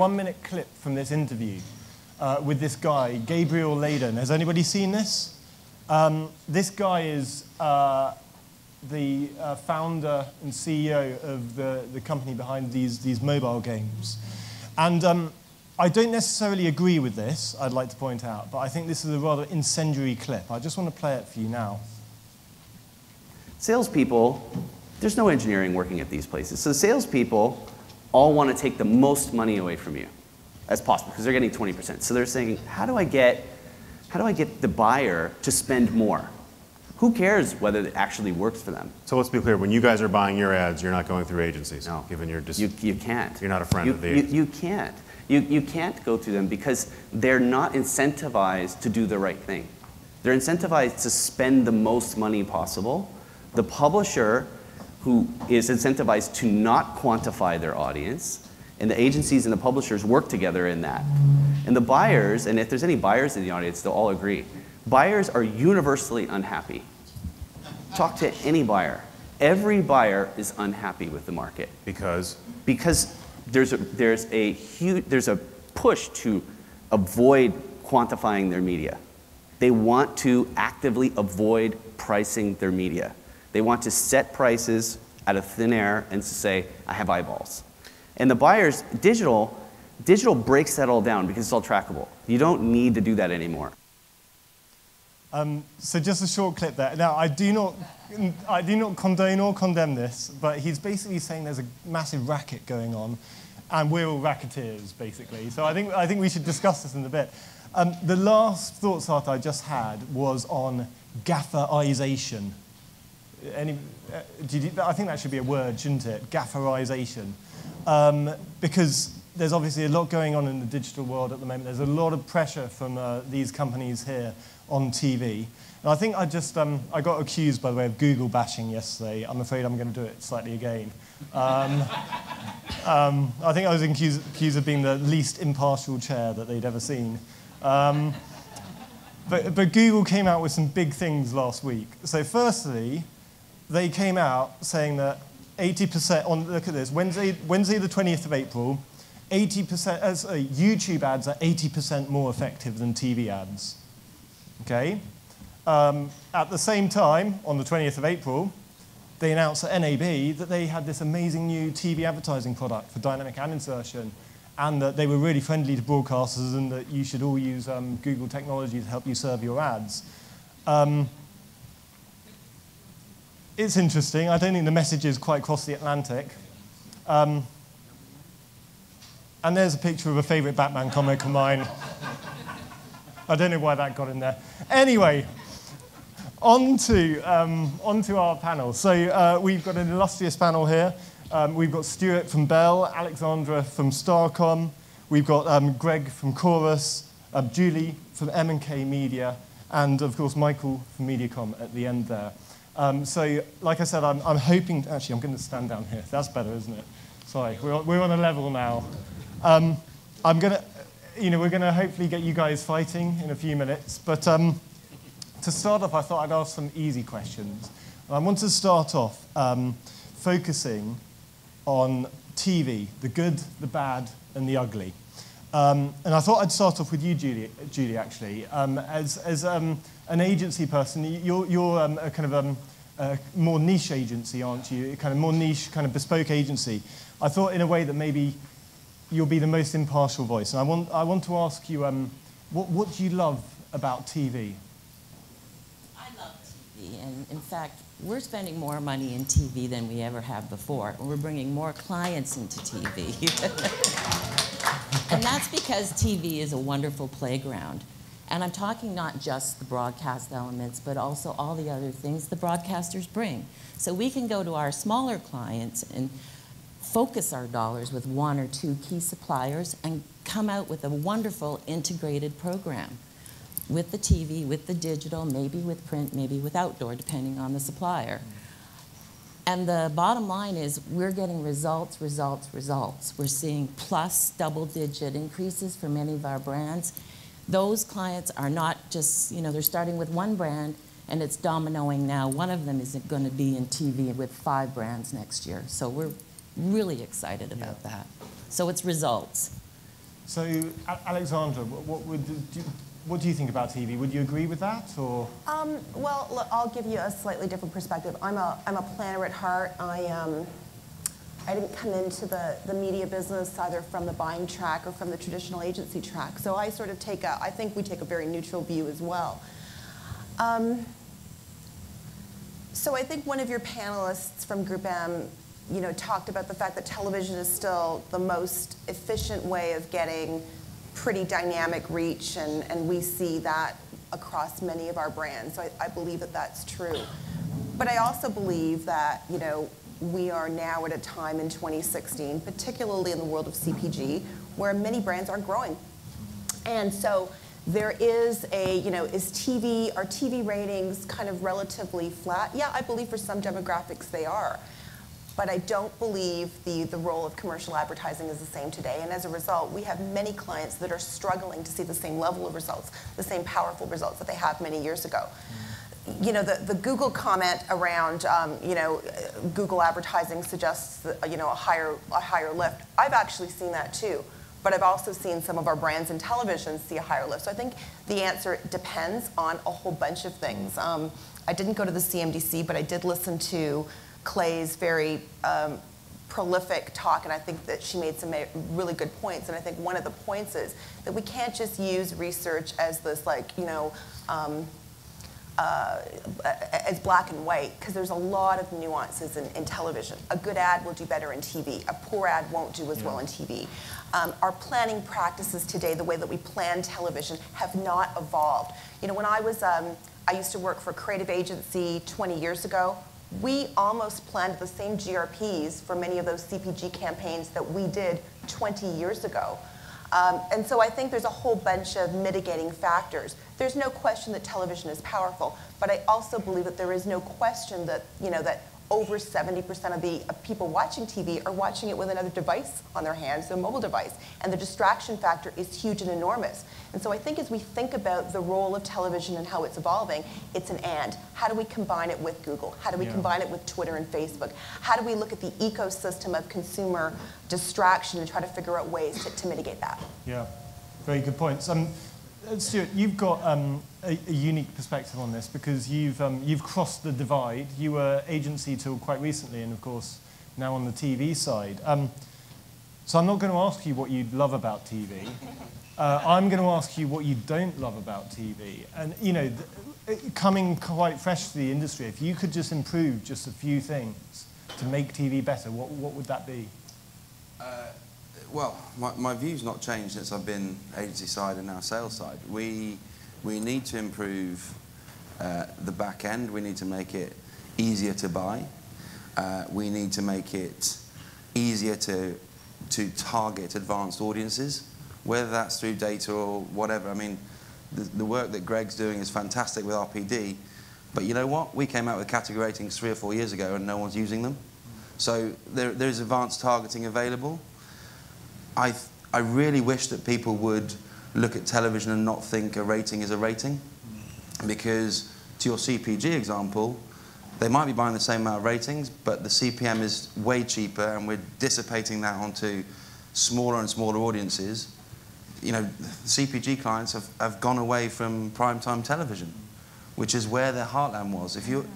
one minute clip from this interview uh, with this guy, Gabriel Leydon. Has anybody seen this? Um, this guy is uh, the uh, founder and CEO of the, the company behind these, these mobile games. And um, I don't necessarily agree with this, I'd like to point out, but I think this is a rather incendiary clip. I just want to play it for you now. Salespeople, there's no engineering working at these places. So salespeople all want to take the most money away from you as possible because they're getting 20%. So they're saying, how do I get, how do I get the buyer to spend more? Who cares whether it actually works for them? So let's be clear, when you guys are buying your ads, you're not going through agencies, No. given your dis- You, you can't. You're not a friend you, of the you, you can't. You, you can't go through them because they're not incentivized to do the right thing. They're incentivized to spend the most money possible. The publisher, who is incentivized to not quantify their audience, and the agencies and the publishers work together in that. And the buyers, and if there's any buyers in the audience, they'll all agree. Buyers are universally unhappy. Talk to any buyer. Every buyer is unhappy with the market because because there's a, there's a huge, there's a push to avoid quantifying their media. They want to actively avoid pricing their media. They want to set prices out of thin air and to say, I have eyeballs. And the buyers, digital, digital breaks that all down because it's all trackable. You don't need to do that anymore. Um, so just a short clip there. Now, I do not, I do not condone or condemn this, but he's basically saying there's a massive racket going on, and we're all racketeers, basically. So I think, I think we should discuss this in a bit. Um, the last thought start I just had was on gafferization. Any, uh, you, I think that should be a word, shouldn't it? Gafferization. Um, because there's obviously a lot going on in the digital world at the moment. There's a lot of pressure from uh, these companies here on TV. And I think I just, um, I got accused, by the way, of Google bashing yesterday. I'm afraid I'm going to do it slightly again. Um, um, I think I was accused, accused of being the least impartial chair that they'd ever seen. Um, but, but Google came out with some big things last week. So firstly, they came out saying that 80% on, look at this, Wednesday, Wednesday the 20th of April, 80%, as uh, YouTube ads are 80% more effective than TV ads. Okay? Um, at the same time, on the 20th of April, they announced at NAB that they had this amazing new TV advertising product for dynamic ad insertion, and that they were really friendly to broadcasters, and that you should all use um, Google technology to help you serve your ads. Um, it's interesting. I don't think the messages quite cross the Atlantic. Um, and there's a picture of a favorite Batman comic of mine. I don't know why that got in there. Anyway, on to, um, on to our panel. So uh, we've got an illustrious panel here. Um, we've got Stuart from Bell, Alexandra from Starcom, we've got um, Greg from Corus, uh, Julie from M&K Media, and of course Michael from Mediacom at the end there. Um, so, like I said, I'm, I'm hoping, actually, I'm going to stand down here. That's better, isn't it? Sorry, we're we're on a level now. Um, I'm going to, you know, we're going to hopefully get you guys fighting in a few minutes. But um, to start off, I thought I'd ask some easy questions. I want to start off um, focusing on TV, the good, the bad, and the ugly. Um, and I thought I'd start off with you, Julie, Julie actually. Um, as as an agency person, you're, you're um, a kind of um, a more niche agency, aren't you? A kind of more niche, kind of bespoke agency. I thought in a way that maybe you'll be the most impartial voice. And I want, I want to ask you, um, what, what do you love about TV? I love TV, and in fact, we're spending more money in TV than we ever have before. We're bringing more clients into TV. and that's because TV is a wonderful playground. And I'm talking not just the broadcast elements, but also all the other things the broadcasters bring. So we can go to our smaller clients and focus our dollars with one or two key suppliers and come out with a wonderful integrated program with the TV, with the digital, maybe with print, maybe with outdoor, depending on the supplier. And the bottom line is we're getting results, results, results. We're seeing plus double digit increases for many of our brands. Those clients are not just, you know, they're starting with one brand and it's dominoing now. One of them is going to be in TV with five brands next year. So we're really excited about that. So it's results. So, Alexandra, what, what would do, what do you think about TV? Would you agree with that, or Um, well, look, I'll give you a slightly different perspective. I'm a, I'm a planner at heart. I, um, I didn't come into the, the media business either from the buying track or from the traditional agency track. So I sort of take a, I think we take a very neutral view as well. Um, so I think one of your panelists from Group M, you know, talked about the fact that television is still the most efficient way of getting pretty dynamic reach, and, and we see that across many of our brands. So I, I believe that that's true. But I also believe that, you know, we are now at a time in 2016, particularly in the world of CPG, where many brands are growing. And so there is a, you know, is TV, are TV ratings kind of relatively flat? Yeah, I believe for some demographics they are. But I don't believe the, the role of commercial advertising is the same today. And as a result, we have many clients that are struggling to see the same level of results, the same powerful results that they have many years ago. You know, the, the Google comment around, um, you know, uh, Google advertising suggests, you know, a higher, a higher lift. I've actually seen that too. But I've also seen some of our brands in television see a higher lift. So I think the answer depends on a whole bunch of things. Um, I didn't go to the CMDC, but I did listen to Clay's very um, prolific talk, and I think that she made some really good points. And I think one of the points is that we can't just use research as this, like, you know, um, uh, as black and white because there's a lot of nuances in, in, television. A good ad will do better in TV. A poor ad won't do as yeah. well in TV. Um, our planning practices today, the way that we plan television, have not evolved. You know, when I was, um, I used to work for a creative agency 20 years ago. We almost planned the same GRPs for many of those CPG campaigns that we did 20 years ago. Um, and so I think there's a whole bunch of mitigating factors. There's no question that television is powerful, but I also believe that there is no question that, you know, that over 70% of the of people watching TV are watching it with another device on their hands, their mobile device. And the distraction factor is huge and enormous. And so I think as we think about the role of television and how it's evolving, it's an and. How do we combine it with Google? How do we yeah. combine it with Twitter and Facebook? How do we look at the ecosystem of consumer distraction and try to figure out ways to, to mitigate that? Yeah, very good points. Um, Stuart, you've got um, a, a, unique perspective on this because you've, um, you've crossed the divide. You were agency till quite recently, and of course, now on the TV side. Um, so I'm not going to ask you what you love about TV. Uh, I'm going to ask you what you don't love about TV. And, you know, coming quite fresh to the industry, if you could just improve just a few things to make TV better, what, what would that be? Uh, well, my, my view's not changed since I've been agency side and now sales side. We, we need to improve uh, the back end. We need to make it easier to buy. Uh, we need to make it easier to, to target advanced audiences, whether that's through data or whatever. I mean, the, the work that Greg's doing is fantastic with RPD, but you know what? We came out with category ratings three or four years ago and no one's using them. So there, there's advanced targeting available. I, I really wish that people would look at television and not think a rating is a rating. Because to your CPG example, they might be buying the same amount of ratings, but the CPM is way cheaper and we're dissipating that onto smaller and smaller audiences. You know, CPG clients have, have gone away from primetime television, which is where their heartland was. If you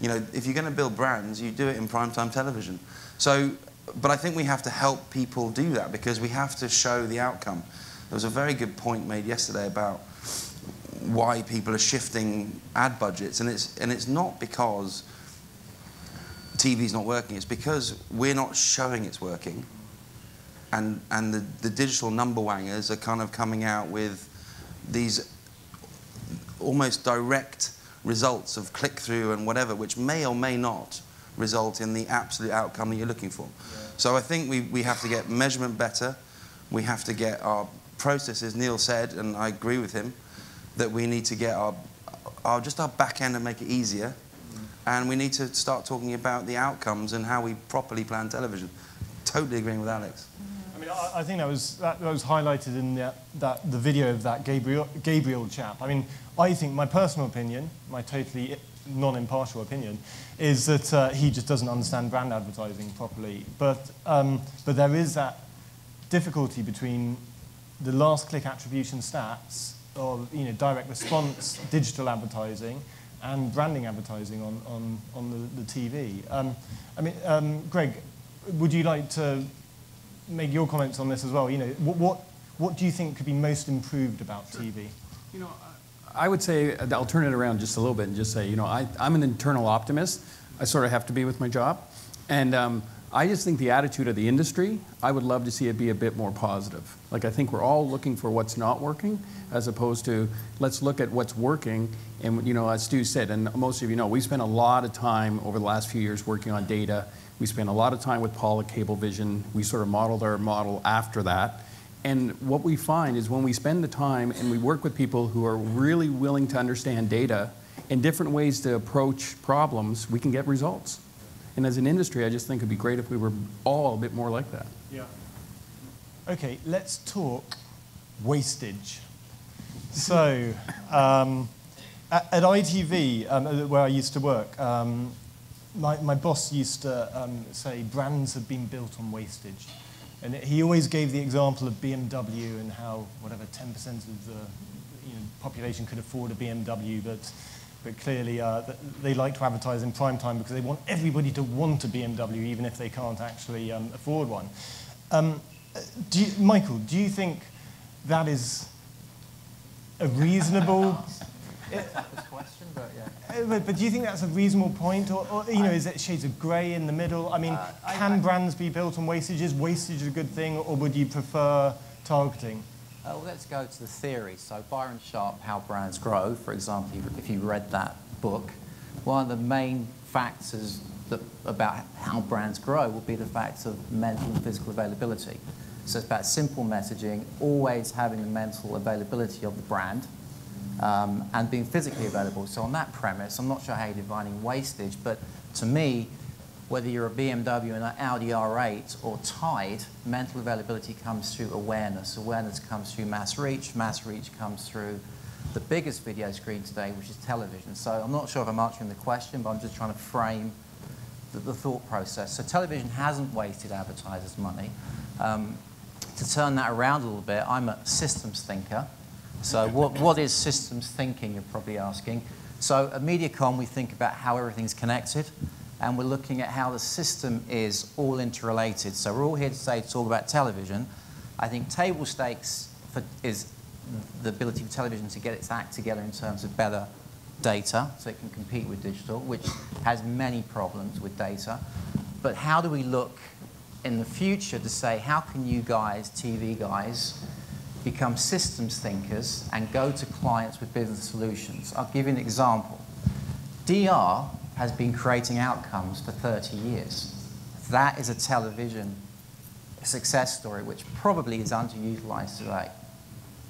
you know, if you're going to build brands, you do it in primetime television. So but I think we have to help people do that because we have to show the outcome. There was a very good point made yesterday about why people are shifting ad budgets, and it's, and it's not because TV's not working, it's because we're not showing it's working. And, and the, the digital number wangers are kind of coming out with these almost direct results of click through and whatever, which may or may not result in the absolute outcome that you're looking for. Yeah. So I think we, we have to get measurement better. We have to get our processes, Neil said, and I agree with him, that we need to get our, our just our back end and make it easier. And we need to start talking about the outcomes and how we properly plan television. Totally agreeing with Alex. I mean, I, I think that was, that, that, was highlighted in the, that, the video of that Gabriel, Gabriel chap. I mean, I think, my personal opinion, my totally non-impartial opinion, is that uh, he just doesn't understand brand advertising properly. But, um, but there is that difficulty between the last click attribution stats or you know, direct response digital advertising and branding advertising on, on, on the, the TV. Um, I mean, um, Greg, would you like to make your comments on this as well? You know, what, what, what do you think could be most improved about TV? You know, I would say I'll turn it around just a little bit and just say, you know, I, I'm an internal optimist. I sort of have to be with my job, and um, I just think the attitude of the industry, I would love to see it be a bit more positive. Like I think we're all looking for what's not working, as opposed to let's look at what's working. And you know, as Stu said, and most of you know, we spent a lot of time over the last few years working on data. We spent a lot of time with Paul at Cablevision. We sort of modeled our model after that. And what we find is when we spend the time and we work with people who are really willing to understand data and different ways to approach problems, we can get results. And as an industry, I just think it'd be great if we were all a bit more like that. Yeah. Okay, let's talk wastage. So, um, at, at, ITV, um, where I used to work, um, my, my boss used to um, say brands have been built on wastage. And he always gave the example of BMW and how whatever 10% of the you know, population could afford a BMW, but, but clearly uh, they like to advertise in prime time because they want everybody to want a BMW even if they can't actually um, afford one. Um, do you, Michael, do you think that is a reasonable question, but yeah. Uh, but, but, do you think that's a reasonable point, or, or you know, is it shades of grey in the middle? I mean, uh, can I, I, brands be built on wastage? Is wastage a good thing, or would you prefer targeting? Uh, well, let's go to the theory. So Byron Sharp, How Brands Grow, for example, if you read that book, one of the main factors that, about how brands grow will be the fact of mental and physical availability. So it's about simple messaging, always having the mental availability of the brand, um, and being physically available. So on that premise, I'm not sure how you're defining wastage, but to me, whether you're a BMW, and an Audi R8, or Tide, mental availability comes through awareness. Awareness comes through mass reach. Mass reach comes through the biggest video screen today, which is television. So I'm not sure if I'm answering the question, but I'm just trying to frame the, the thought process. So television hasn't wasted advertisers' money. Um, to turn that around a little bit, I'm a systems thinker. So what, what is systems thinking, you're probably asking. So at MediaCom, we think about how everything's connected, and we're looking at how the system is all interrelated. So we're all here today to talk about television. I think table stakes for, is the ability for television to get its act together in terms of better data, so it can compete with digital, which has many problems with data. But how do we look in the future to say, how can you guys, TV guys, become systems thinkers and go to clients with business solutions. I'll give you an example. DR has been creating outcomes for 30 years. That is a television success story which probably is underutilized today.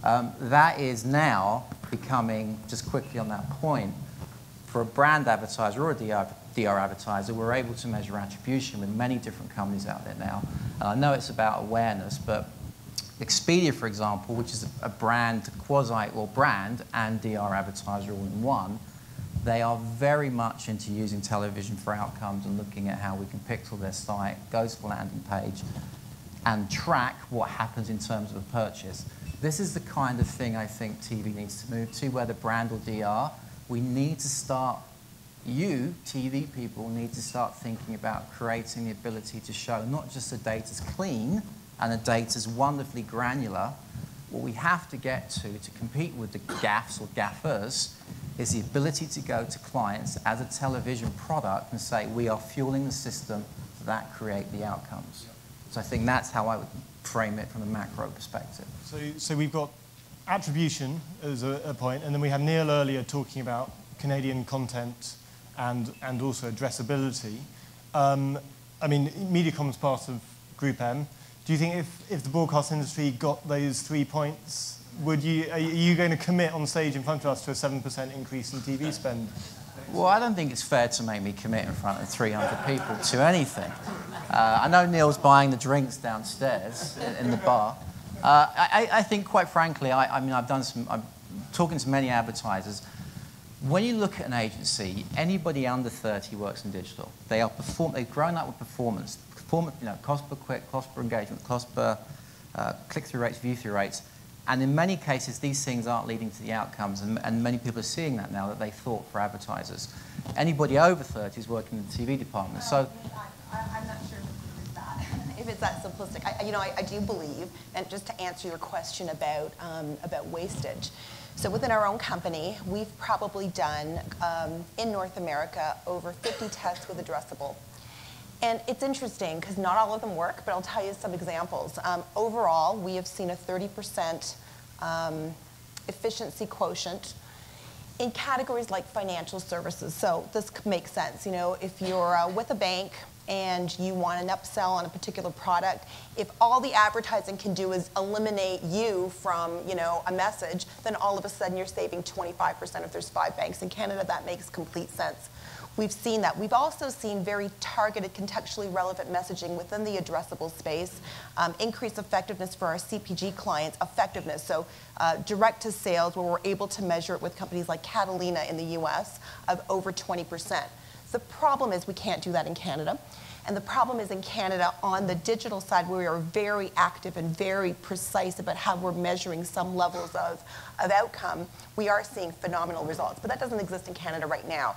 Um, that is now becoming, just quickly on that point, for a brand advertiser or a DR, DR advertiser, we're able to measure attribution with many different companies out there now. And I know it's about awareness, but Expedia, for example, which is a brand, quasi or brand, and DR advertiser all in one, they are very much into using television for outcomes and looking at how we can pixel their site, go to the landing page, and track what happens in terms of a purchase. This is the kind of thing I think TV needs to move to, whether brand or DR. We need to start, you, TV people, need to start thinking about creating the ability to show not just the data's clean, and the data is wonderfully granular, what we have to get to to compete with the gaffs or gaffers is the ability to go to clients as a television product and say, we are fueling the system that create the outcomes. So I think that's how I would frame it from a macro perspective. So, so we've got attribution as a, a point, and then we had Neil earlier talking about Canadian content and, and also addressability. Um, I mean, Mediacom's part of Group M. Do you think if, if the broadcast industry got those three points, would you, are you going to commit on stage in front of us to a 7% increase in TV spend? Well, I don't think it's fair to make me commit in front of 300 people to anything. Uh, I know Neil's buying the drinks downstairs in, in the bar. Uh, I, I, think, quite frankly, I, I, mean, I've done some, I'm talking to many advertisers. when you look at an agency, anybody under 30 works in digital. They are perform. They've grown up with performance, performance, you know, cost per click, cost per engagement, cost per uh, click-through rates, view-through rates, and in many cases, these things aren't leading to the outcomes, and, and many people are seeing that now that they thought for advertisers. Anybody over 30 is working in the TV department. So I, am not sure if it's that, if it's that simplistic. I, you know, I, I, do believe, and just to answer your question about, um, about wastage, so within our own company, we've probably done, um, in North America, over 50 tests with addressable. And it's interesting because not all of them work, but I'll tell you some examples. Um, overall, we have seen a 30% um, efficiency quotient in categories like financial services. So this makes sense. You know, if you're uh, with a bank and you want an upsell on a particular product, if all the advertising can do is eliminate you from, you know, a message, then all of a sudden you're saving 25% if there's five banks in Canada. That makes complete sense. We've seen that. We've also seen very targeted, contextually relevant messaging within the addressable space, um, increased effectiveness for our CPG clients, effectiveness. So uh, direct to sales, where we're able to measure it with companies like Catalina in the US of over 20%. The problem is we can't do that in Canada. And the problem is in Canada, on the digital side, where we are very active and very precise about how we're measuring some levels of, of outcome. We are seeing phenomenal results, but that doesn't exist in Canada right now.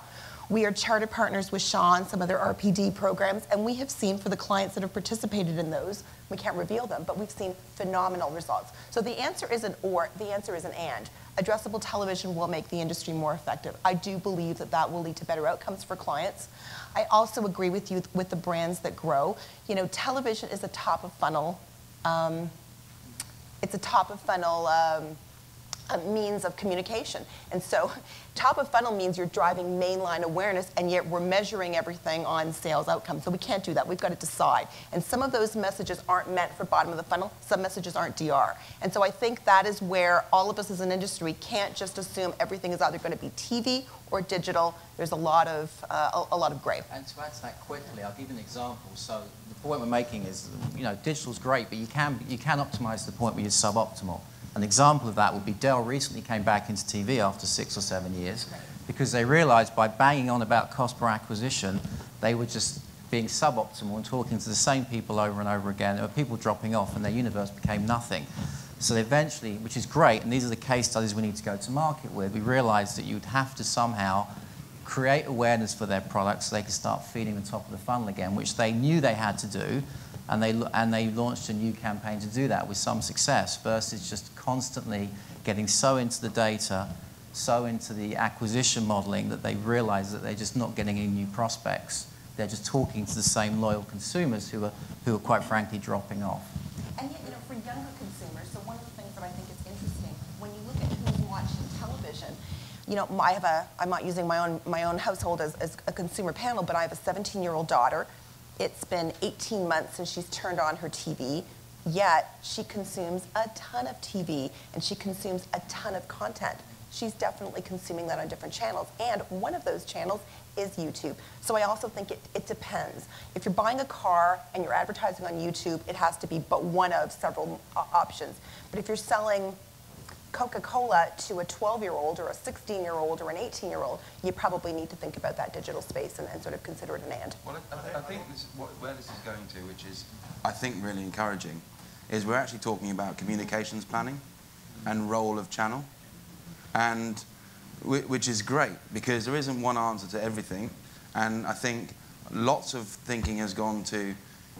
We are charter partners with Shaw and some other RPD programs, and we have seen for the clients that have participated in those, we can't reveal them, but we've seen phenomenal results. So the answer isn't or, the answer is an and. Addressable television will make the industry more effective. I do believe that that will lead to better outcomes for clients. I also agree with you with the brands that grow. You know, television is a top of funnel. Um, it's a top of funnel um, a means of communication. And so top of funnel means you're driving mainline awareness and yet we're measuring everything on sales outcomes. So we can't do that. We've got to decide. And some of those messages aren't meant for bottom of the funnel. Some messages aren't DR. And so I think that is where all of us as an industry can't just assume everything is either going to be TV or digital. There's a lot of, uh, a, a, lot of gray. And to add to that quickly, I'll give an example. So the point we're making is, you know, digital's great, but you can, you can optimize the point where you're suboptimal. An example of that would be Dell recently came back into TV after six or seven years because they realized by banging on about cost per acquisition, they were just being suboptimal and talking to the same people over and over again. There were people dropping off and their universe became nothing. So eventually, which is great, and these are the case studies we need to go to market with, we realized that you'd have to somehow create awareness for their products so they could start feeding the top of the funnel again, which they knew they had to do, and they, and they launched a new campaign to do that with some success versus just constantly getting so into the data, so into the acquisition modeling that they realize that they're just not getting any new prospects. They're just talking to the same loyal consumers who are, who are quite frankly dropping off. And yet, you know, for younger consumers, so one of the things that I think is interesting, when you look at who's watching television, you know, I have a, I'm not using my own, my own household as, as a consumer panel, but I have a 17-year-old daughter it's been 18 months since she's turned on her TV, yet she consumes a ton of TV and she consumes a ton of content. She's definitely consuming that on different channels. And one of those channels is YouTube. So I also think it, it depends. If you're buying a car and you're advertising on YouTube, it has to be but one of several uh, options. But if you're selling Coca-Cola to a 12-year-old or a 16-year-old or an 18-year-old, you probably need to think about that digital space and, and sort of consider it an and. Well, I, I think this, what, where this is going to, which is, I think, really encouraging, is we're actually talking about communications planning and role of channel, and which is great because there isn't one answer to everything, and I think lots of thinking has gone to,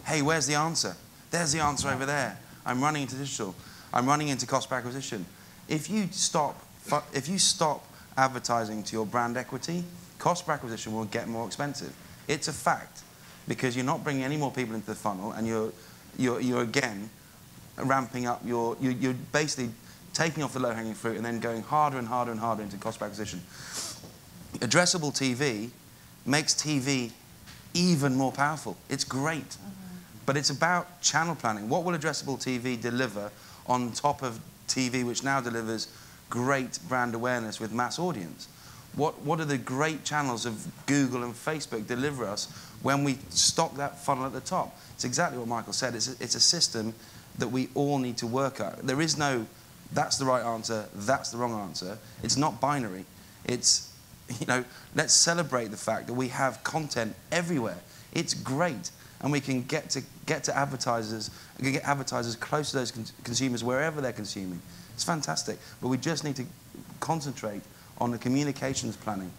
hey, where's the answer? There's the answer over there. I'm running into digital. I'm running into cost per acquisition. If you stop, if you stop advertising to your brand equity, cost per acquisition will get more expensive. It's a fact because you're not bringing any more people into the funnel and you're, you're, you're again ramping up your, you, you're basically taking off the low-hanging fruit and then going harder and harder and harder into cost per acquisition. Addressable TV makes TV even more powerful. It's great. Mm -hmm. But it's about channel planning. What will addressable TV deliver on top of TV, which now delivers great brand awareness with mass audience. What, what are the great channels of Google and Facebook deliver us when we stock that funnel at the top? It's exactly what Michael said. It's a, it's a system that we all need to work at. There is no, that's the right answer, that's the wrong answer. It's not binary. It's you know, let's celebrate the fact that we have content everywhere. It's great, and we can get to get to advertisers, we can get advertisers close to those cons- consumers wherever they're consuming. It's fantastic, but we just need to concentrate on the communications planning.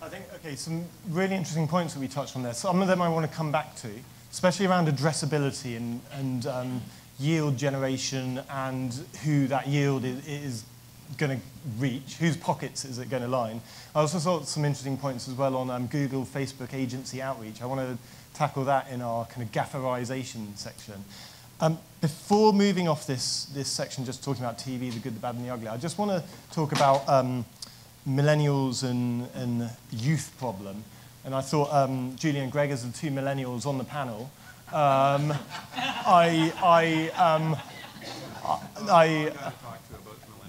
I think, okay, some really interesting points that we touched on there. Some of them I want to come back to, especially around addressability and, and um, yield generation and who that yield is, is going to reach, whose pockets is it going to line. I also saw some interesting points as well on um, Google, Facebook agency outreach. I want to tackle that in our kind of gafferization section. Um, before moving off this, this section, just talking about TV, the good, the bad, and the ugly, I just want to talk about um, millennials and, and youth problem. And I thought um, Julie and Greg, as the two millennials on the panel, um, I, I, um, I,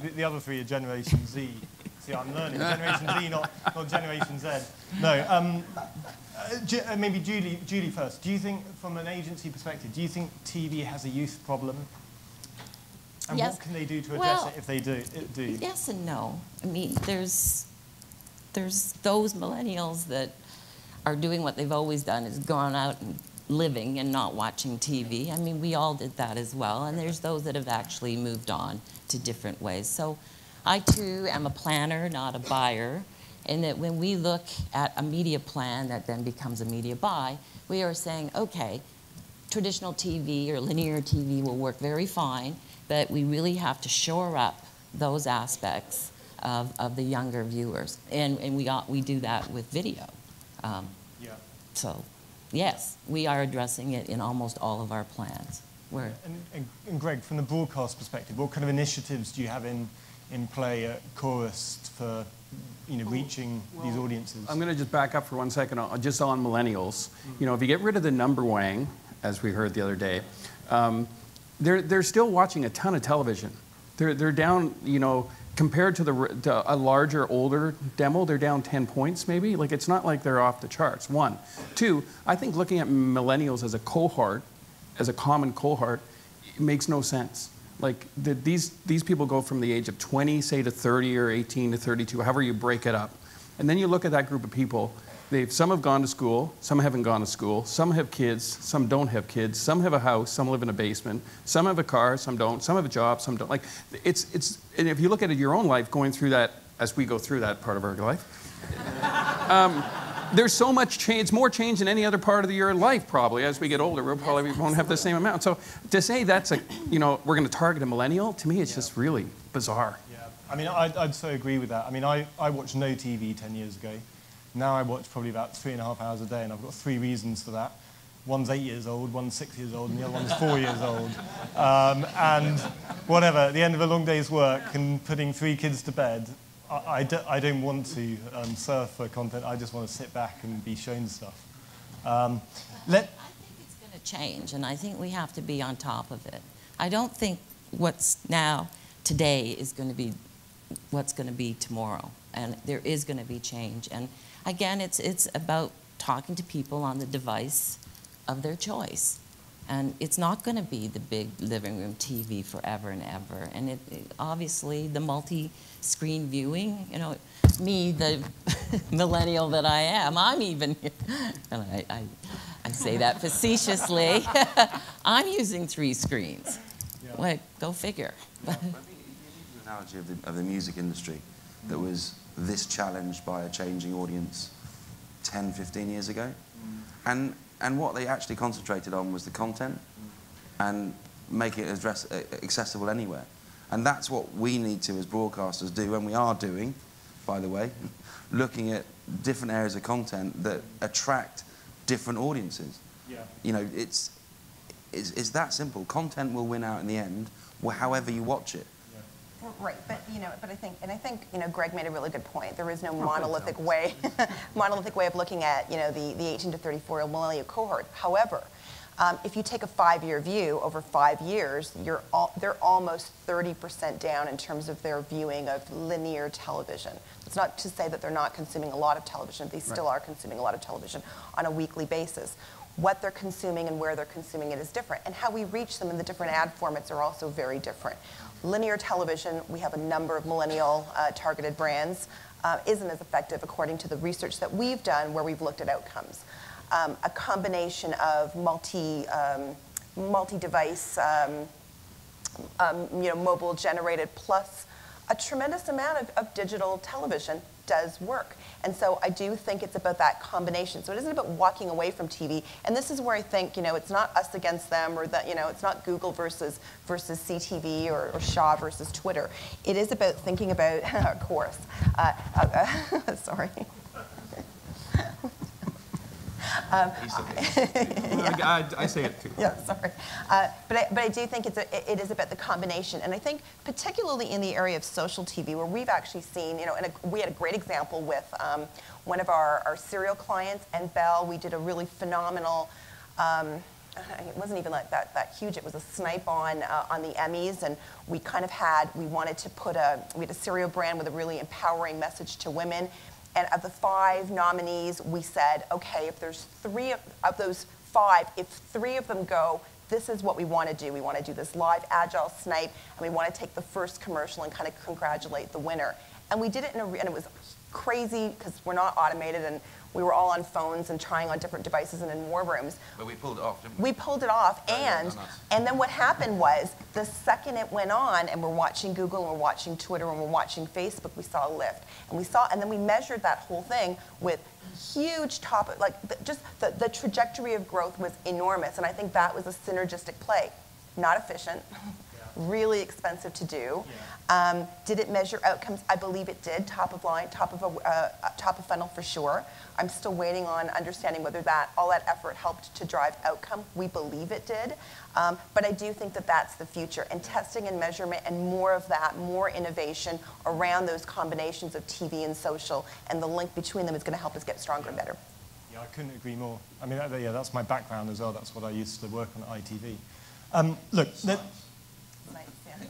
the, the other three are Generation Z. See, I'm learning. Generation Z, not, not Generation Z. No. Um, uh, uh, maybe Julie, Julie first. Do you think, from an agency perspective, do you think TV has a youth problem? And Yes. what can they do to address Well, it if they do? Do? Yes and no. I mean, there's, there's those millennials that are doing what they've always done, is gone out and living and not watching TV. I mean, we all did that as well. And there's those that have actually moved on to different ways. So I too am a planner, not a buyer. And that when we look at a media plan that then becomes a media buy, we are saying, okay, traditional TV or linear TV will work very fine, but we really have to shore up those aspects of, of the younger viewers. And, and we, ought- we do that with video. Um, Yeah. so, yes, we are addressing it in almost all of our plans. We're, And, and, and Greg, from the broadcast perspective, what kind of initiatives do you have in, in play at Corus for you know, reaching these audiences? I'm going to just back up for one second, uh, just on millennials. You know, if you get rid of the number wang, as we heard the other day, um, they're, they're still watching a ton of television. They're, they're down, you know, compared to, the, to a larger, older demo, they're down 10 points maybe. Like, it's not like they're off the charts, one. Two, I think looking at millennials as a cohort, as a common cohort, it makes no sense. Like, the, these, these people go from the age of 20, say, to 30 or 18 to 32, however you break it up. And then you look at that group of people. They've, some have gone to school, some haven't gone to school, some have kids, some don't have kids, some have a house, some live in a basement, some have a car, some don't, some have a job, some don't. Like, it's, it's, and if you look at it, your own life going through that, as we go through that part of our life, um, there's so much change, more change than any other part of your life probably. As we get older, we'll probably won't have the same amount. So to say that's a, you know, we're going to target a millennial, to me, it's just really bizarre. Yeah, I mean, I'd, I'd so agree with that. I mean, I, I watched no TV 10 years ago. Now I watch probably about three and a half hours a day, and I've got three reasons for that. One's eight years old, one's six years old, and the other one's four years old. Um, and whatever, at the end of a long day's work and putting three kids to bed, I, do, I don't want to um, surf for content. I just want to sit back and be shown stuff. Um, let, I think it's going to change, and I think we have to be on top of it. I don't think what's now, today, is going to be what's going to be tomorrow, and there is going to be change. And again, it's, it's about talking to people on the device of their choice. And it's not going to be the big living room TV forever and ever. And it, it- obviously, the multi-screen viewing, you know, me, the millennial that I am, I'm even, and I, I, I say that facetiously, I'm using three screens. Like, go figure. I think you use the analogy of the, of the music industry that mm. was this challenged by a changing audience 10, 15 years ago. Mm. And, and what they actually concentrated on was the content and make it address, uh, accessible anywhere. And that's what we need to, as broadcasters, do, and we are doing, by the way, looking at different areas of content that attract different audiences. yeah. You know, it's, it's, it's that simple. Content will win out in the end, however you watch it. Right, but you know, but I think, and I think you know, Greg made a really good point. There is no monolithic way, monolithic way of looking at you know the, the 18 to 34 millennial cohort. However, um, if you take a five-year view over five years, you're all, they're almost 30% down in terms of their viewing of linear television. It's not to say that they're not consuming a lot of television. They still are consuming a lot of television on a weekly basis. what they're consuming and where they're consuming it is different. And how we reach them in the different ad formats are also very different. Linear television, we have a number of millennial uh, targeted brands, uh, isn't as effective according to the research that we've done where we've looked at outcomes. Um, a combination of multi, um, multi-device, um, um, you know, mobile generated plus a tremendous amount of, of digital television does work. And so I do think it's about that combination. So it isn't about walking away from TV. And this is where I think, you know, it's not us against them or that, you know, it's not Google versus versus CTV or, or Shaw versus Twitter. It is about thinking about, of course, uh, uh, sorry. Um, I, I, I say it too. yeah, sorry. Uh, but, I, but I do think it's a, it is about the combination. And I think particularly in the area of social TV, where we've actually seen, you know, and a, we had a great example with um, one of our, our cereal clients, and Bell, we did a really phenomenal, um, it wasn't even like that, that huge. It was a snipe on uh, on the Emmys, and we kind of had we wanted to put a we had a cereal brand with a really empowering message to women, and of the five nominees, we said, okay, if there's three of, of those five, if three of them go, this is what we want to do. We want to do this live agile snipe, and we want to take the first commercial and kind of congratulate the winner. And we did it in a, and it was crazy because we're not automated, and we were all on phones and trying on different devices and in war rooms. But we pulled it off, didn't we? We pulled it off, and and then what happened was the second it went on, and we're watching Google, and we're watching Twitter, and we're watching Facebook, we saw a lift, and we saw, and then we measured that whole thing with huge top, like the, just the, the trajectory of growth was enormous, and I think that was a synergistic play, not efficient. Really expensive to do. Um, did it measure outcomes? I believe it did. Top of line, top of a, uh, uh, top of funnel for sure. I'm still waiting on understanding whether that all that effort helped to drive outcome. We believe it did, um, but I do think that that's the future. And testing and measurement and more of that, more innovation around those combinations of TV and social, and the link between them is going to help us get stronger and better. Yeah, I couldn't agree more. I mean, yeah, that's my background as well. That's what I used to work on at ITV. Um, look, let,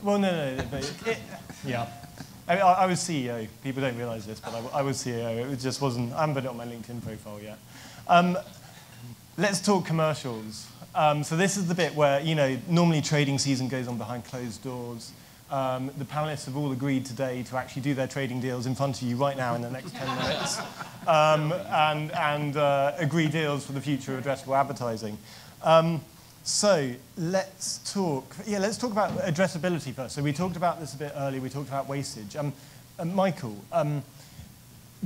well, no, no, no but it, yeah. I, mean, I, I was CEO. People don't realize this, but I, I was CEO. It just wasn't, I haven't put it on my LinkedIn profile yet. Um, let's talk commercials. Um, so this is the bit where, you know, normally trading season goes on behind closed doors. Um, the panelists have all agreed today to actually do their trading deals in front of you right now in the next 10 minutes um, and, and uh, agree deals for the future of addressable advertising. Um, so let's talk, yeah, let's talk about addressability first. So we talked about this a bit earlier, we talked about wastage. Um, Michael, um,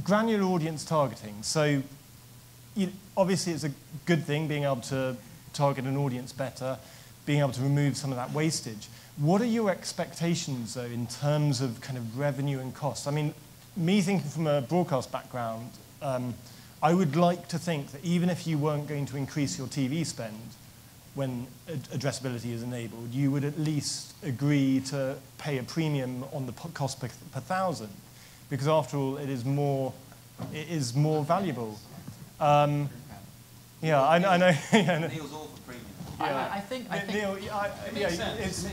granular audience targeting. So you, obviously it's a good thing being able to target an audience better, being able to remove some of that wastage. What are your expectations, though, in terms of kind of revenue and cost? I mean, me thinking from a broadcast background, um, I would like to think that even if you weren't going to increase your TV spend when ad- addressability is enabled, you would at least agree to pay a premium on the po- cost per, per thousand, because after all, it is more, it is more valuable. Um, yeah, I, I know. yeah, I know. Neil's all for premium. I, I think, I think Neil, yeah, I- yeah, it's-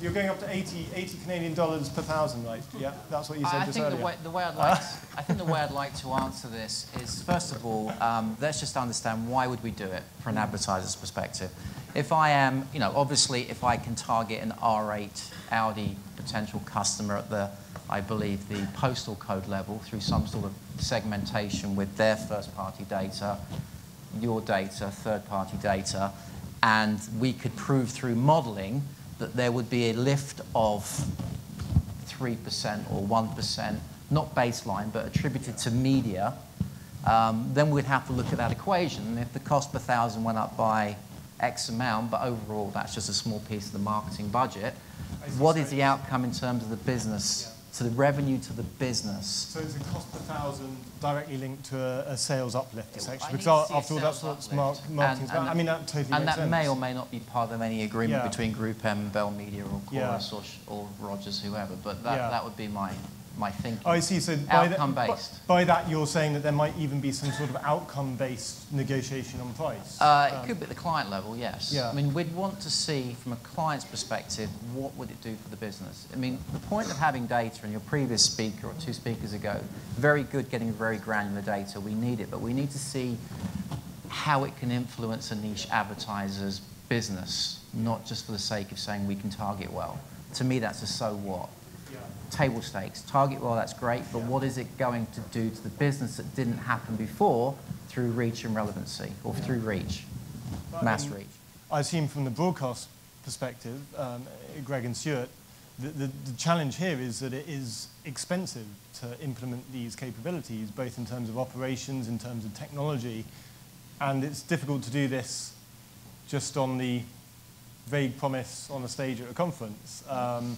You're going up to 80, 80 Canadian dollars per thousand, right? Yeah, that's what you said I just think the earlier. way, the way I'd like I think the way I'd like to answer this is first of all, um, let's just understand why would we do it from an advertiser's perspective. If I am, you know, obviously if I can target an R8 Audi potential customer at the, I believe, the postal code level through some sort of segmentation with their first party data, your data, third party data, and we could prove through modeling that there would be a lift of 3% or 1%, not baseline, but attributed to media, um, then we'd have to look at that equation. And if the cost per thousand went up by X amount, but overall that's just a small piece of the marketing budget, what is the outcome in terms of the business, to the revenue to the business? So it's a cost per thousand directly linked to a, a sales uplift, essentially. Because need to a- see a after all, that's what mar- uplift. marketing's about. I mean, that totally And that sense. may or may not be part of any agreement Yeah. between Group M, Bell Media, or Yeah. Or, or Rogers, whoever. But that, Yeah. that would be my, my thinking. I see. So by, that- Outcome based. by that, you're saying that there might even be some sort of outcome-based negotiation on price. Uh, Um, it could be at the client level, yes. Yeah. I mean, we'd want to see from a client's perspective what would it do for the business. I mean, the point of having data, and your previous speaker or two speakers ago, very good getting very granular data. We need it, but we need to see how it can influence a niche advertiser's business, not just for the sake of saying we can target well. To me, that's a so what. Table stakes. Target well, that's great, but what is it going to do to the business that didn't happen before through reach and relevancy, or through reach, mass reach? I assume from the broadcast perspective, um, Greg and Stuart, the, the, the challenge here is that it is expensive to implement these capabilities, both in terms of operations, in terms of technology, and it's difficult to do this just on the vague promise on a stage at a conference. Um,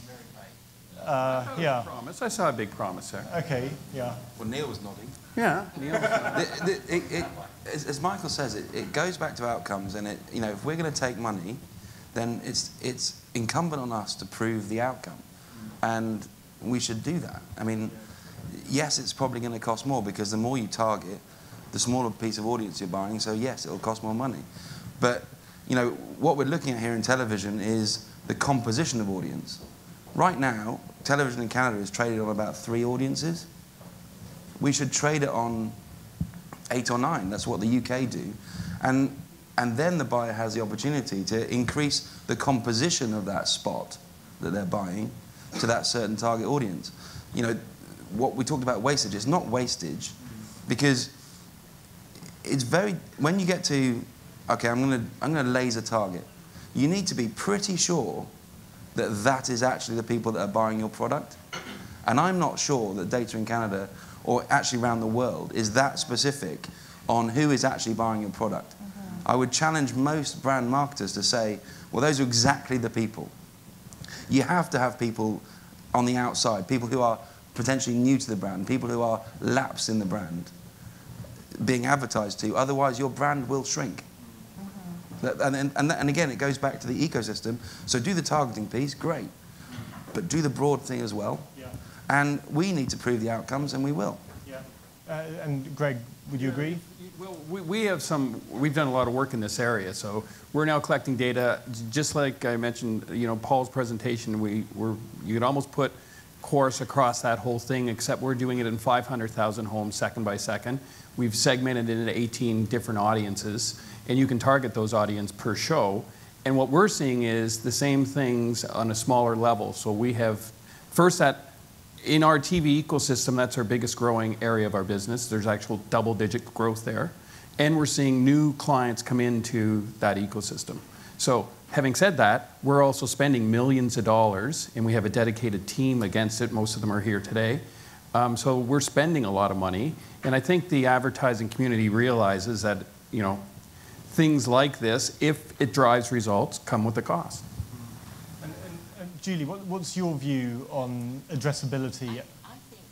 uh, yeah. Promise. I saw a big promise there. Okay. Yeah. Well, Neil was nodding. Yeah. Neil. The- the- it- it- as, as Michael says, it, it goes back to outcomes, and it, you know, if we're going to take money, then it's it's incumbent on us to prove the outcome, and we should do that. I mean, yes, it's probably going to cost more because the more you target, the smaller piece of audience you're buying. So yes, it'll cost more money, but you know what we're looking at here in television is the composition of audience. Right now, television in Canada is traded on about three audiences. We should trade it on eight or nine. That's what the UK do. And, and then the buyer has the opportunity to increase the composition of that spot that they're buying to that certain target audience. You know, what we talked about wastage, it's not wastage because it's very, when you get to, okay, I'm to I'm to laser target, you need to be pretty sure that that is actually the people that are buying your product. And I'm not sure that data in Canada or actually around the world is that specific on who is actually buying your product. Mm-hmm. I would challenge most brand marketers to say, well, those are exactly the people. You have to have people on the outside, people who are potentially new to the brand, people who are lapsed in the brand, being advertised to. Otherwise, your brand will shrink. That- And, and, and, and again, it goes back to the ecosystem. So do the targeting piece, great. But do the broad thing as well. Yeah. And we need to prove the outcomes, and we will. Yeah. Uh, and Greg, would you agree? Well, we, we have some, we've done a lot of work in this area, so we're now collecting data, just like I mentioned, you know, Paul's presentation, we, we're, you could almost put Corus across that whole thing, except we're doing it in 500,000 homes second by second. We've segmented it into 18 different audiences, and you can target those audience per show. And what we're seeing is the same things on a smaller level. So we have, first that in our TV ecosystem, that's our biggest growing area of our business. There's actual double digit growth there. And we're seeing new clients come into that ecosystem. So, having said that, we're also spending millions of dollars, and we have a dedicated team against it. Most of them are here today. Um, so, we're spending a lot of money. And I think the advertising community realizes that, you know, things like this, if it drives results, come with a cost. And, and, and Julie, what, what's your view on addressability? I think,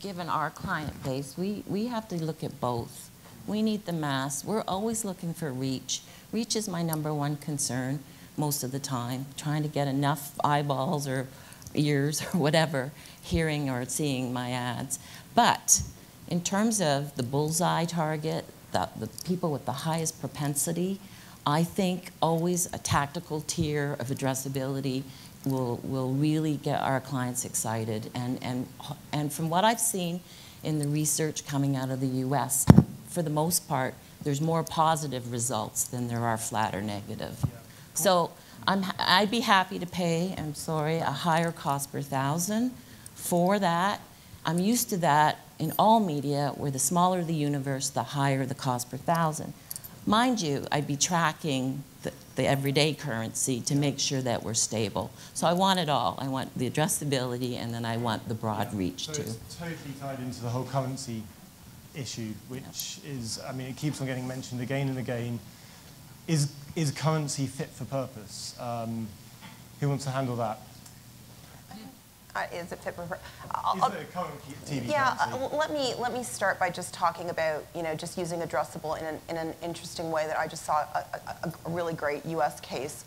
given our client base, we, we have to look at both. We need the mass. We're always looking for reach. Reach is my number one concern most of the time, trying to get enough eyeballs or ears or whatever hearing or seeing my ads. But in terms of the bullseye target, the, the people with the highest propensity, I think always a tactical tier of addressability will, will really get our clients excited. And, and, and from what I've seen in the research coming out of the US, for the most part, there's more positive results than there are flat or negative. So I'm, I'd be happy to pay, I'm sorry, a higher cost per thousand for that. I'm used to that in all media, where the smaller the universe, the higher the cost per thousand. Mind you, I'd be tracking the, the everyday currency to make sure that we're stable. So I want it all. I want the addressability, and then I want the broad reach So too. it's totally tied into the whole currency issue, which is, I mean, it keeps on getting mentioned again and again. Is, is currency fit for purpose? Um, who wants to handle that? Uh, Is it fit for, I'll- Is a TV Yeah, uh, let me, let me start by just talking about, you know, just using addressable in an, in an interesting way that I just saw a, a, a really great US case.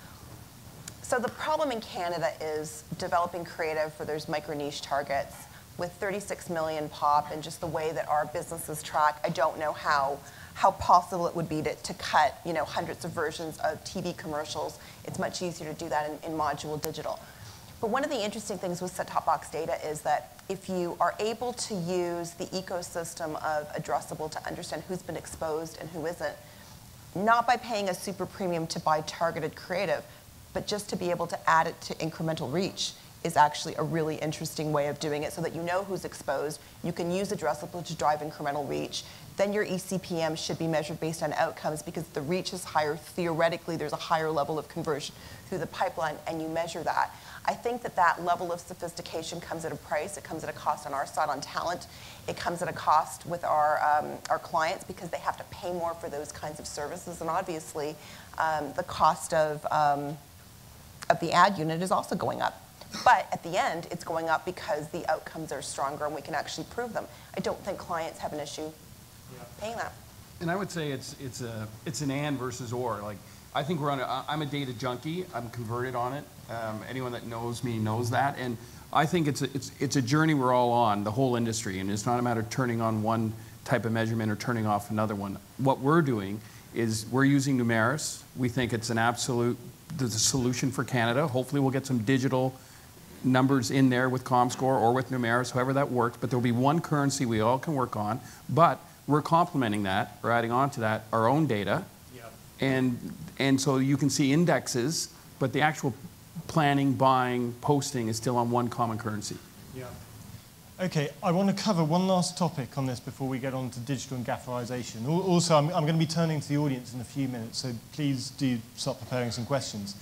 So the problem in Canada is developing creative for those micro niche targets with 36 million pop and just the way that our businesses track, I don't know how, how possible it would be to, to cut, you know, hundreds of versions of TV commercials. It's much easier to do that in, in module digital. But one of the interesting things with set-top box data is that if you are able to use the ecosystem of addressable to understand who's been exposed and who isn't, not by paying a super premium to buy targeted creative, but just to be able to add it to incremental reach is actually a really interesting way of doing it so that you know who's exposed. You can use addressable to drive incremental reach. Then your eCPM should be measured based on outcomes because the reach is higher. Theoretically, there's a higher level of conversion through the pipeline, and you measure that. I think that that level of sophistication comes at a price. It comes at a cost on our side on talent. It comes at a cost with our, um, our clients because they have to pay more for those kinds of services. And obviously, um, the cost of, um, of the ad unit is also going up. But at the end, it's going up because the outcomes are stronger and we can actually prove them. I don't think clients have an issue paying that. And I would say it's, it's, a, it's an and versus or. Like, I think we're on a, I'm a data junkie. I'm converted on it. Um, anyone that knows me knows that. And I think it's a, it's, it's a journey we're all on, the whole industry. And it's not a matter of turning on one type of measurement or turning off another one. What we're doing is we're using Numeris. We think it's an absolute the solution for Canada. Hopefully, we'll get some digital numbers in there with ComScore or with Numeris, however that works, but there'll be one currency we all can work on. But we're complementing that, or adding on to that, our own data. And, and so you can see indexes, but the actual planning, buying, posting is still on one common currency. Yeah. Okay, I want to cover one last topic on this before we get on to digital and gafferization. Also, I'm, I'm going to be turning to the audience in a few minutes, so please do start preparing some questions.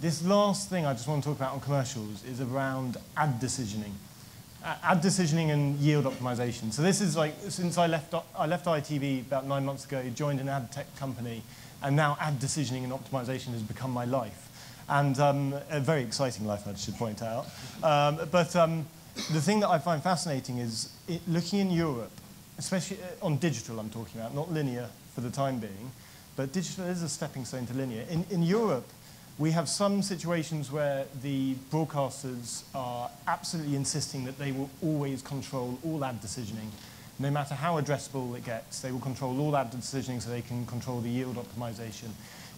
This last thing I just want to talk about on commercials is around ad decisioning. Ad decisioning and yield optimization. So this is like, since I left, I left ITV about nine months ago, joined an ad tech company, and now ad decisioning and optimization has become my life. And um, a very exciting life, I should point out. Um, but um, the thing that I find fascinating is it, looking in Europe, especially uh, on digital I'm talking about, not linear for the time being, but digital is a stepping stone to linear. In, in Europe, we have some situations where the broadcasters are absolutely insisting that they will always control all ad decisioning. No matter how addressable it gets, they will control all ad decisioning so they can control the yield optimization.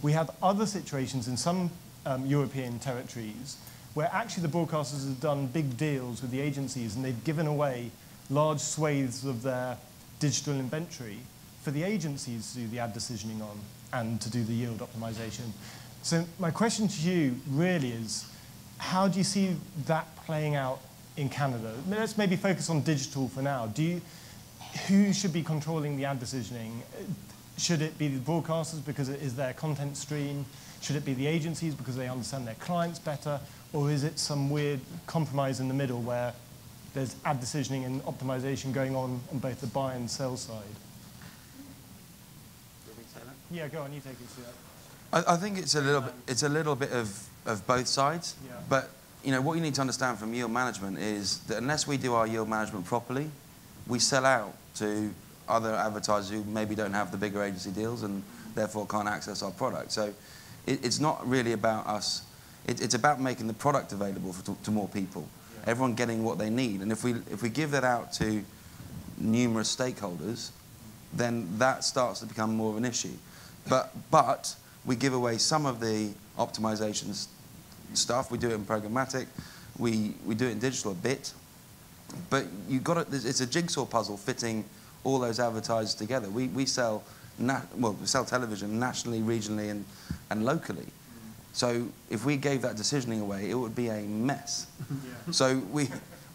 We have other situations in some um, European territories where actually the broadcasters have done big deals with the agencies and they've given away large swathes of their digital inventory for the agencies to do the ad decisioning on and to do the yield optimization. So my question to you really is, how do you see that playing out in Canada? Let's maybe focus on digital for now. Do you, who should be controlling the ad decisioning? Should it be the broadcasters because it is their content stream? Should it be the agencies because they understand their clients better? Or is it some weird compromise in the middle where there's ad decisioning and optimization going on on both the buy and sell side? Yeah, go on, you take it, Stuart. I, I think it's a little bit, it's a little bit of, of both sides. Yeah. But you know what you need to understand from yield management is that unless we do our yield management properly, we sell out to other advertisers who maybe don't have the bigger agency deals and therefore can't access our product. So it, it's not really about us. It, it's about making the product available for, to, to more people. Everyone getting what they need. And if we if we give that out to numerous stakeholders, then that starts to become more of an issue. But, but we give away some of the optimizations stuff. We do it in programmatic. We, we do it in digital a bit. But you got to, it's a jigsaw puzzle fitting all those advertisers together. We, we sell, well, we sell television nationally, regionally, and, and locally. So if we gave that decisioning away, it would be a mess. So we,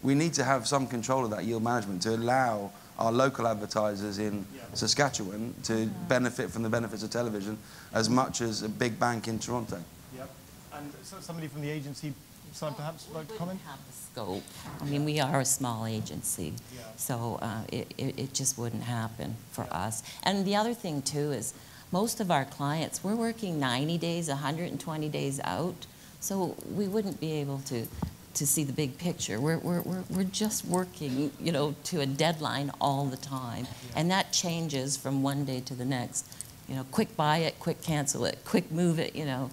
we need to have some control of that yield management to allow our local advertisers in Saskatchewan to benefit from the benefits of television as much as a big bank in Toronto. Yep. And so somebody from the agency side perhaps like comment? have the scope. I mean, we are a small agency, Yeah. so uh, it, it it just wouldn't happen for us. And the other thing too is, most of our clients, we're working 90 days, 120 days out, so we wouldn't be able to, to see the big picture. We're, we're, we're, we're just working, you know, to a deadline all the time, and that changes from one day to the next. You know, quick buy it, quick cancel it, quick move it, you know.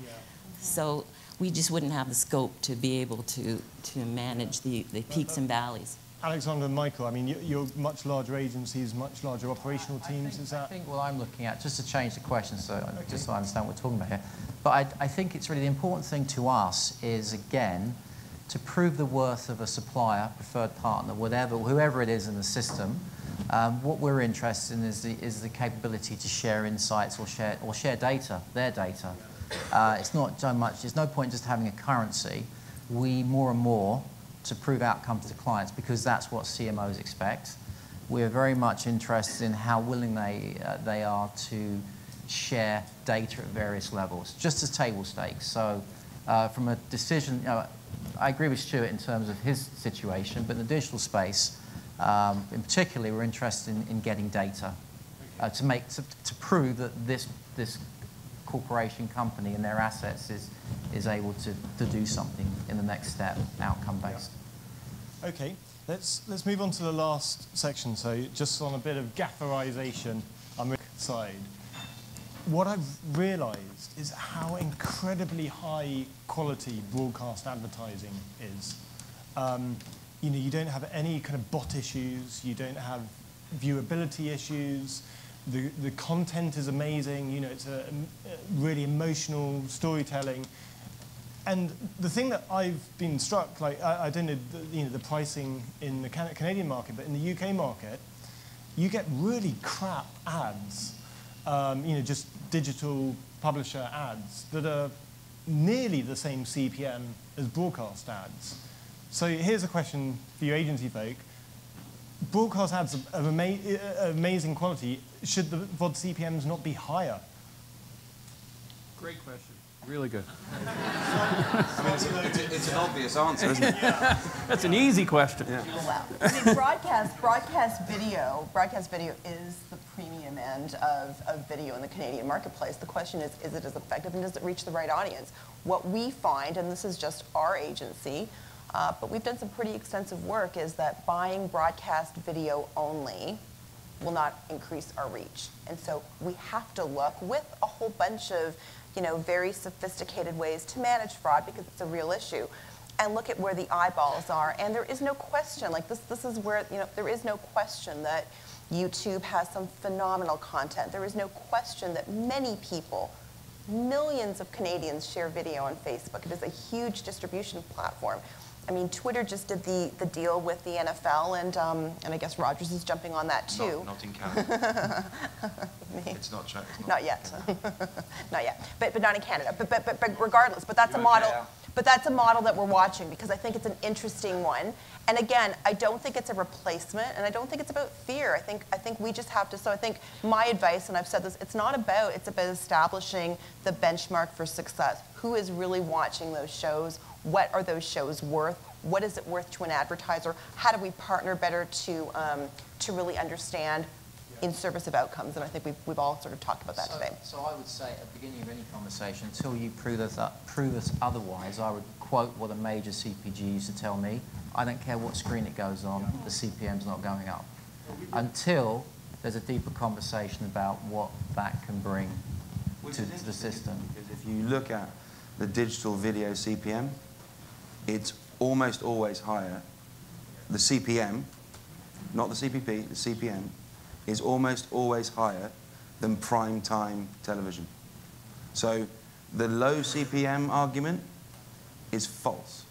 So we just wouldn't have the scope to be able to, to manage the, the peaks and valleys. Alexander and Michael, I mean, you- you're much larger agencies, much larger operational teams, is I think what I'm looking at, just to change the question, so just so I understand what we're talking about here, but I, I think it's really the important thing to us is again to prove the worth of a supplier, preferred partner, whatever, whoever it is in the system, Um, what we're interested in is the, is the capability to share insights or share, or share data, their data. Uh, it's not so much, there's no point just having a currency. We more and more to prove outcomes to clients because that's what CMOs expect. We're very much interested in how willing they, uh, they are to share data at various levels, just as table stakes. So uh, from a decision, you know, I agree with Stuart in terms of his situation, but in the digital space, um, in particular, we're interested in, in getting data uh, to make to, to prove that this this corporation company and their assets is is able to, to do something in the next step, outcome based. Okay, let's, let's move on to the last section. So just on a bit of gafferization on the side. What I've realized is how incredibly high quality broadcast advertising is. Um, you know, you don't have any kind of bot issues, you don't have viewability issues, the, the content is amazing, you know, it's a, a really emotional storytelling. And the thing that I've been struck, like, I, I don't know, the, you know, the pricing in the Can- Canadian market, but in the UK market, you get really crap ads, um, you know, just digital publisher ads that are nearly the same CPM as broadcast ads. So here's a question for you agency folk. Broadcast ads of, of ama- uh, amazing quality, should the VOD CPMs not be higher? Great question. Really good. I mean, it's, it's, it's an obvious answer, isn't it? That's an easy question. Well, I mean, broadcast, broadcast video, broadcast video is the premium end of, of video in the Canadian marketplace. The question is, is it as effective and does it reach the right audience? What we find, and this is just our agency, uh, but we've done some pretty extensive work, is that buying broadcast video only will not increase our reach. And so we have to look with a whole bunch of, you know, very sophisticated ways to manage fraud because it's a real issue. And look at where the eyeballs are. And there is no question, like this, this is where, you know, there is no question that YouTube has some phenomenal content. There is no question that many people, millions of Canadians share video on Facebook. It is a huge distribution platform. I mean, Twitter just did the, the deal with the NFL, and, um, and I guess Rogers is jumping on that too. Not, not in Canada. it's not checked. It's Not yet. not yet. But, but not in Canada. But, but, but, but regardless, but that's a model. But that's a model that we're watching because I think it's an interesting one. And again, I don't think it's a replacement, and I don't think it's about fear. I think I think we just have to. So I think my advice, and I've said this, it's not about. It's about establishing the benchmark for success. Who is really watching those shows? What are those shows worth? What is it worth to an advertiser? How do we partner better to um, to really understand in service of outcomes? And I think we've, we've all sort of talked about that so, today. So I would say at the beginning of any conversation, until you prove us, prove us otherwise, I would quote what a major CPG used to tell me. I don't care what screen it goes on, the CPM's not going up. Until there's a deeper conversation about what that can bring to, to the system. Because if you look at the digital video CPM, it's almost always higher. The CPM, not the CPP, the CPM, is almost always higher than prime time television. So the low CPM argument is false.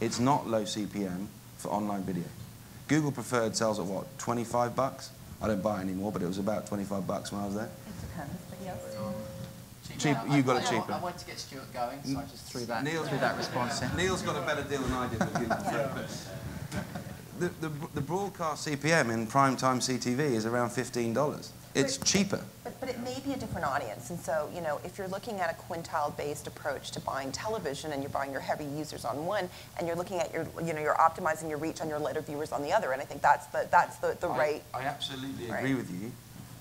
It's not low CPM for online video. Google Preferred sells at what, 25 bucks? I don't buy anymore, but it was about 25 bucks when I was there. It depends, but yes. Cheap, you got it cheaper. I wanted to get Stuart going, so I just threw that, Neil- threw that response in. Neil's got a better deal than I did with Google Preferred. The, the, the broadcast CPM in primetime CTV is around $15. It's But- cheaper. But, but it may be a different audience. And so, you know, if you're looking at a quintile-based approach to buying television and you're buying your heavy users on one, and you're looking at your, you know, you're optimizing your reach on your lighter viewers on the other, and I think that's the, that's the, the I- right. I, absolutely Right. agree with you.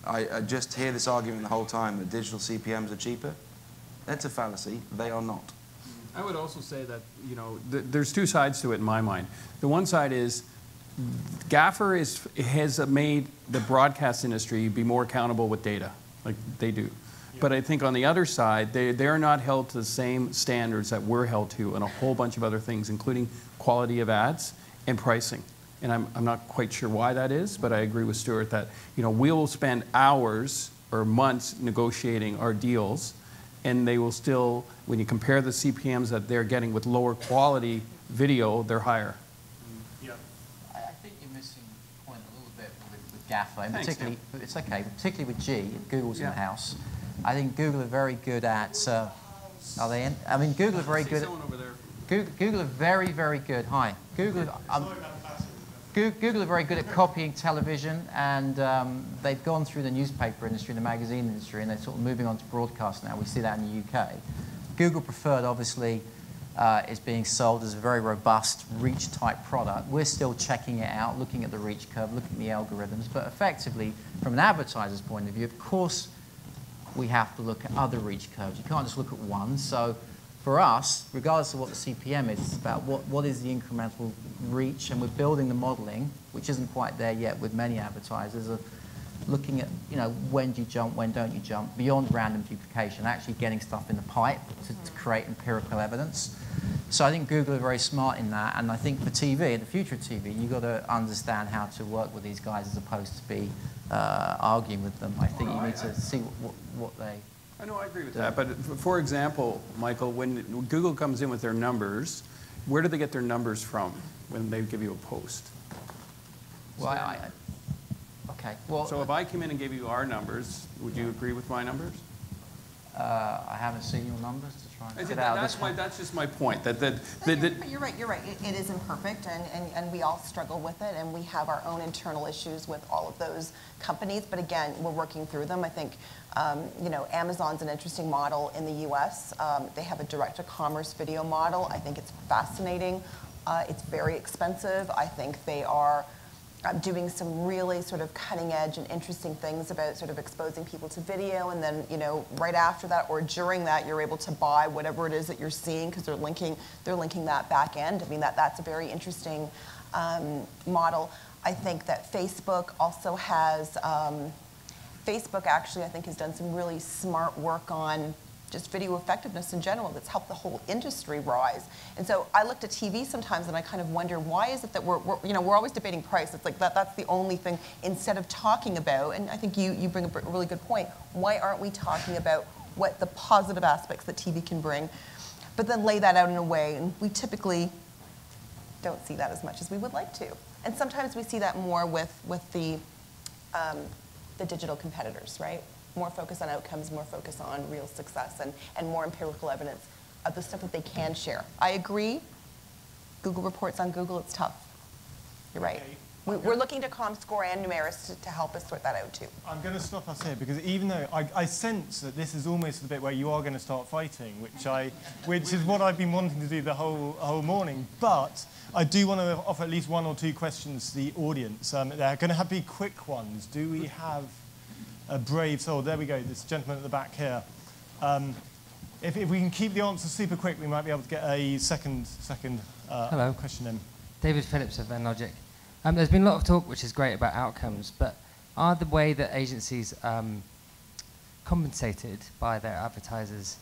I, I just hear this argument the whole time that digital CPMs are cheaper. That's a fallacy. They are not. I would also say that, you know, th- there's two sides to it in my mind. The one side is GAFA is, has made the broadcast industry be more accountable with data, like they do. But I think on the other side, they, they're not held to the same standards that we're held to and a whole bunch of other things, including quality of ads and pricing. And I'm, I'm not quite sure why that is, but I agree with Stuart that, you know, we'll spend hours or months negotiating our deals, and they will still, when you compare the CPMs that they're getting with lower quality video, they're higher. I I think you're missing the point a little bit with, with GAFA, and Thanks, particularly, it's okay, particularly with G, Google's in the house. I think Google are very good at, uh, are they in? I mean, Google are very good at, over there. Google, Google are very, very good. Hi. Google, um, Goo- Google are very good at copying television, and um, they've gone through the newspaper industry, the magazine industry, and they're sort of moving on to broadcast now. We see that in the UK. Google Preferred, obviously, uh, is being sold as a very robust reach type product. We're still checking it out, looking at the reach curve, looking at the algorithms, but effectively, from an advertiser's point of view, of course, we have to look at other reach curves. You can't just look at one. So for us, regardless of what the CPM is, it's about what, what is the incremental reach, and we're building the modeling, which isn't quite there yet with many advertisers, of looking at, you know, when do you jump, when don't you jump, beyond random duplication, actually getting stuff in the pipe to, to create empirical evidence. So I think Google are very smart in that, and I think for TV, the future of TV, you've got to understand how to work with these guys as opposed to be uh, arguing with them. I think you need to see what, what they... I know, I agree with that, but for example, Michael, when Google comes in with their numbers, where do they get their numbers from when they give you a post? Well, I, I, okay, well, So if I came in and gave you our numbers, would you agree with my numbers? uh, I haven't seen your numbers to try and I get said out That's this my, that's just my point, that, that, No, that- you're, that- you're right, you're right. It, it is imperfect, and, and, and we all struggle with it, and we have our own internal issues with all of those companies. But again, we're working through them. I think, um, you know, Amazon's an interesting model in the U.S. Um, they have a direct-to-commerce video model. I think it's fascinating. Uh, it's very expensive. I think they are um, doing some really sort of cutting edge and interesting things about sort of exposing people to video and then you know right after that or during that you're able to buy whatever it is that you're seeing because they're linking they're linking that back end i mean that that's a very interesting um, model i think that facebook also has um, facebook actually i think has done some really smart work on just video effectiveness in general that's helped the whole industry rise. And so I look at TV sometimes and I kind of wonder why is it that we're, we're you know we're always debating price. It's like that that's the only thing instead of talking about and I think you you bring up a really good point. Why aren't we talking about what the positive aspects that TV can bring? But then lay that out in a way and we typically don't see that as much as we would like to. And sometimes we see that more with with the um, the digital competitors, right? More focus on outcomes, more focus on real success, and, and more empirical evidence of the stuff that they can share. I agree. Google reports on Google, it's tough. You're right. We, we're looking to ComScore and Numeris to, to help us sort that out too. I'm going to stop us here because even though I, I sense that this is almost the bit where you are going to start fighting, which I, which is what I've been wanting to do the whole whole morning. But I do want to offer at least one or two questions to the audience. Um, they're going to have to be quick ones. Do we have a brave soul? There we go. This gentleman at the back here. Um, if, if we can keep the answers super quick, we might be able to get a second second uh, Hello. question in. David Phillips of Venlogic. Um, there's been a lot of talk, which is great, about outcomes, but are the way that agencies um, compensated by their advertisers,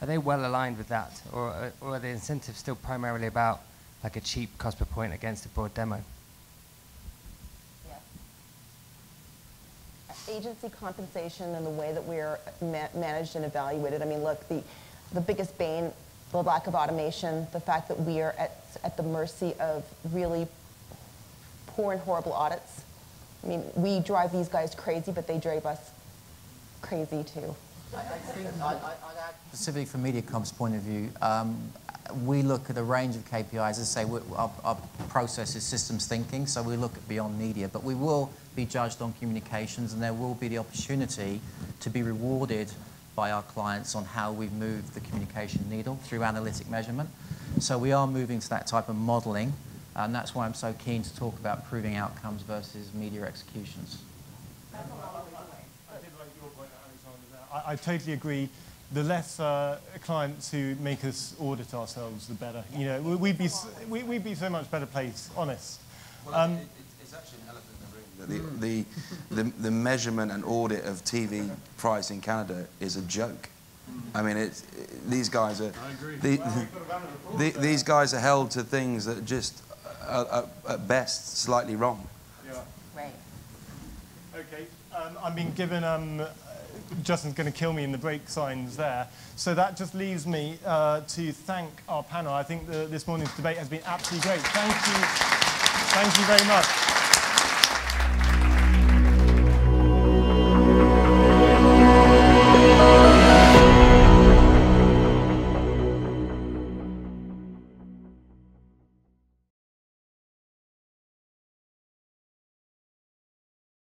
are they well aligned with that, or, uh, or are the incentives still primarily about like a cheap cost per point against a broad demo? Yeah. Agency compensation and the way that we're ma- managed and evaluated. I mean, look, the, the biggest bane, the lack of automation, the fact that we are at, at the mercy of really poor and horrible audits. I mean, we drive these guys crazy, but they drive us crazy too. Specifically from MediaCom's point of view, um, we look at a range of KPIs. As I say, our, our process is systems thinking, so we look at beyond media, but we will be judged on communications, and there will be the opportunity to be rewarded by our clients on how we've moved the communication needle through analytic measurement. So we are moving to that type of modeling, and that's why I'm so keen to talk about proving outcomes versus media executions. I did like your point, Alexander, there. I, I totally agree. The less uh, clients who make us audit ourselves, the better. You know, we- we'd be, we, we'd be so much better placed, honest. Um, it's actually an elephant in the room. The, the, the, the measurement and audit of TV price in Canada is a joke. I mean, it's, these guys are. The, the, these guys are held to things that just, are, are, at best, slightly wrong. Yeah. Right. Okay, um, I'm being given, um, uh, Justin's going to kill me in the break signs there. So that just leaves me uh, to thank our panel. I think the, this morning's debate has been absolutely great. Thank you. Thank you very much.